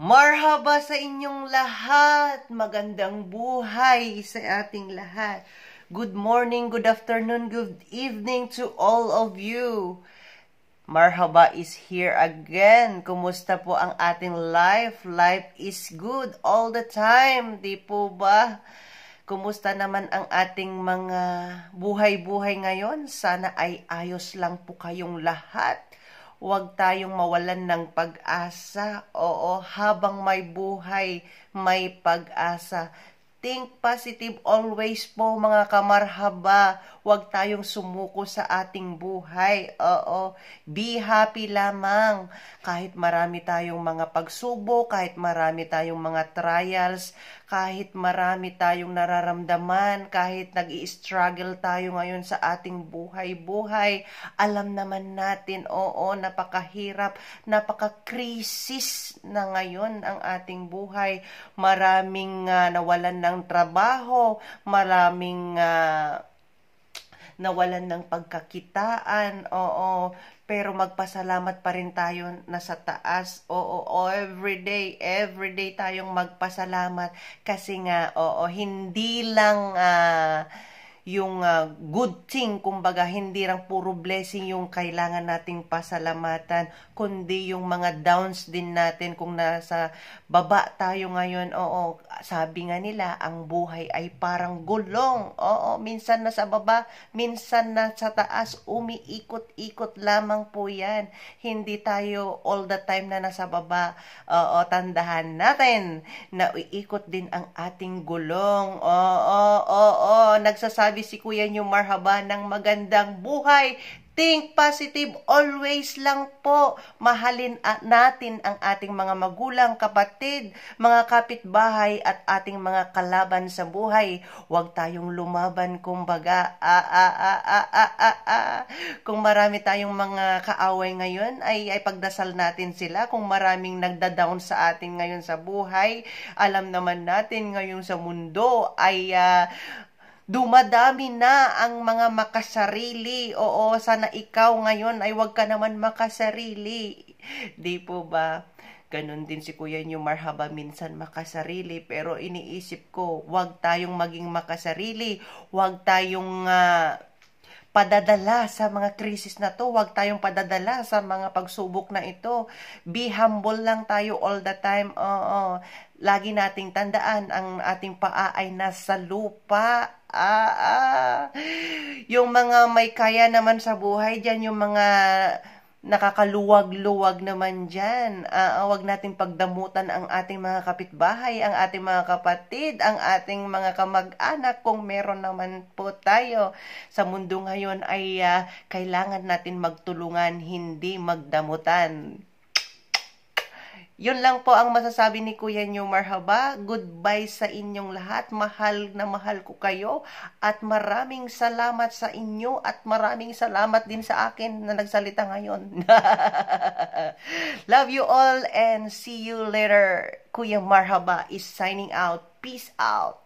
Marhaba sa inyong lahat. Magandang buhay sa ating lahat. Good morning, good afternoon, good evening to all of you. Marhaba is here again. Kumusta po ang ating life? Life is good all the time. Di po ba? Kumusta naman ang ating mga buhay-buhay ngayon? Sana ay ayos lang po kayong lahat Huwag tayong mawalan ng pag-asa. Oo, habang may buhay, may pag-asa. Think positive always po mga kamarhaba. Huwag tayong sumuko sa ating buhay. Oo, be happy lamang. Kahit marami tayong mga pagsubok, kahit marami tayong mga trials, kahit marami tayong nararamdaman, kahit nag struggle tayo ngayon sa ating buhay-buhay, alam naman natin, oo, napakahirap, napaka-crisis na ngayon ang ating buhay. Maraming uh, nawalan ng trabaho, maraming uh, nawalan ng pagkakitaan, oo, pero magpasalamat pa rin tayo na sa taas. Oo, oo everyday, everyday tayong magpasalamat kasi nga, oo, hindi lang uh, yung uh, good thing, kumbaga hindi lang puro blessing yung kailangan nating pasalamatan, kundi yung mga downs din natin kung nasa baba tayo ngayon. Oo, sabi nga nila, ang buhay ay parang gulong. Oo, minsan nasa baba, minsan nasa taas, umiikot-ikot lamang po yan. Hindi tayo all the time na nasa baba. Oo, tandahan natin na iikot din ang ating gulong. Oo, oo, oo, nagsasabi Nagsasabi si Kuya New Marhaba ng magandang buhay. Think positive always lang po. Mahalin natin ang ating mga magulang, kapatid, mga kapitbahay at ating mga kalaban sa buhay. Huwag tayong lumaban kumbaga. Ah, ah, ah, ah, ah, ah, ah. Kung marami tayong mga kaaway ngayon, ay, ay pagdasal natin sila. Kung maraming nagda-down sa atin ngayon sa buhay, alam naman natin ngayon sa mundo ay uh, Dumadami na ang mga makasarili. Oo, sana ikaw ngayon ay wag ka naman makasarili. Di po ba? Ganon din si Kuya New Marhaba minsan makasarili. Pero iniisip ko, wag tayong maging makasarili. Wag tayong uh, padadala sa mga krisis na to. Huwag tayong padadala sa mga pagsubok na ito. Be humble lang tayo all the time. Oo. Lagi nating tandaan, ang ating paa ay nasa lupa ah, ah. Yung mga may kaya naman sa buhay dyan, yung mga nakakaluwag-luwag naman dyan. Uh, wag nating pagdamutan ang ating mga kapitbahay, ang ating mga kapatid, ang ating mga kamag-anak kung meron naman po tayo. Sa mundo ngayon ay uh, kailangan natin magtulungan, hindi magdamutan. Yun lang po ang masasabi ni Kuya New Marhaba. Goodbye sa inyong lahat. Mahal na mahal ko kayo. At maraming salamat sa inyo. At maraming salamat din sa akin na nagsalita ngayon. Love you all and see you later. Kuya Marhaba is signing out. Peace out.